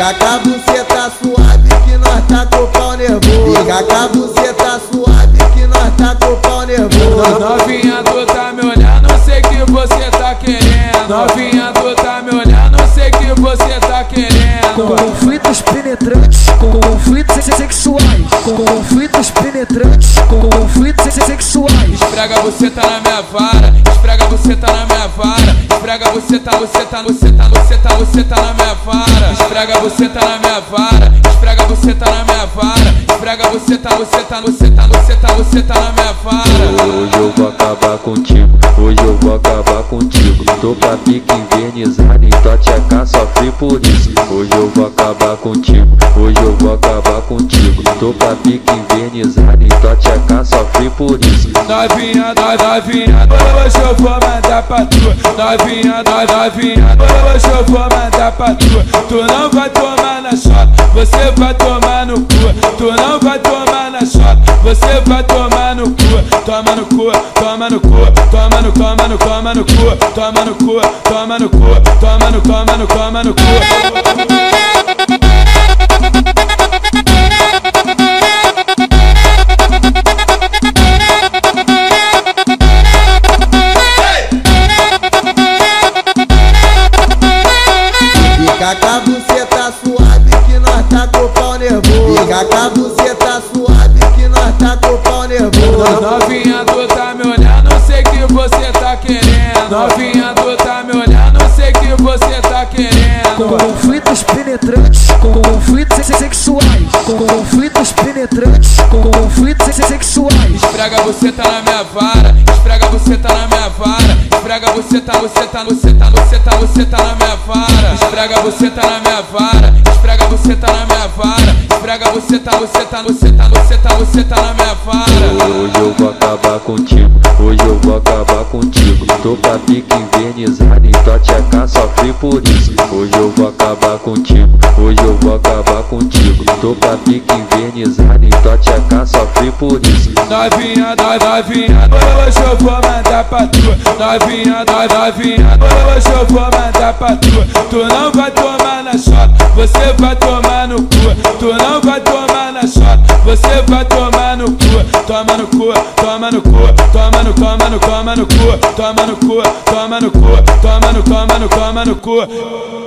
Fica com a buceta suave que nós tá com o pau nervoso. Fica com a buceta suave que nós tá com o pau nervoso. Novinha, tu tá me olhando, sei que você tá querendo. Novinha, tu tá me olhando, sei que você tá querendo. Conflitos penetrantes, conflitos sexuais. Conflitos penetrantes, conflitos sexuais. Esfrega você tá na minha vara, esfrega você Esfrega você tá, você tá, você tá, você tá, você tá na minha vara. Esfrega você tá na minha vara, esfrega você tá na minha vara. Esfrega você tá, você tá, você tá, você tá, você tá na minha vara. Hoje eu vou acabar contigo, hoje eu vou acabar contigo. Tô pra pique invernizado, então tcheca sofre por isso. Hoje eu vou acabar contigo, hoje eu vou acabar contigo. Tô pra pique invernizado, então tcheca sofre por isso. Novinha, no- novinha, hoje eu vou mandar pra tu. Novinha, no- novinha, hoje eu vou mandar pra tu. Tu não vai tomar na shot, você vai tomar no cu. Tu não vai tomar na shot, você vai tomar no cu. Toma no cu, toma no cu, toma no, toma no, toma no cu, toma no cu, toma no cu, toma no, toma no, toma no cu. Fica com a buceta suave que nós tá com o pau nervoso. Fica com a buceta suave que nós tá com o pau nervoso. Novinha, tu tá me olhando, sei que você tá querendo. Novinha, tu tá me olhando, sei que você tá querendo. Conflitos penetrantes, conflitos sexuais. Conflitos penetrantes, conflitos sexuais. Esfrega você tá na minha vara, esfrega você tá na minha vara. Esfrega você tá, você tá, você tá, você tá, você tá na minha vara. Esfrega você tá na minha vara, esfrega você tá na minha vara. Esfrega você tá, você tá, você tá, você tá, você tá na minha vara. Hoje eu vou acabar contigo, hoje eu vou acabar contigo. Tô pra pique invernizado, então tcheca sofre por isso. Hoje eu vou acabar contigo, hoje eu vou acabar contigo. Tô pra pique invernizado, então tcheca sofre por isso. Novinha, no- novinha, hoje eu vou mandar pra tu. Novinha, no- novinha, hoje eu vou mandar pra tu. Tu não vai tomar na shot, você vai tomar no cu. Tu não vai tomar na shot, você vai tomar no cu. Toma no cu, toma no cu, toma no, toma no, toma no cu, toma no cu, toma no cu, toma no, toma no, toma no cu.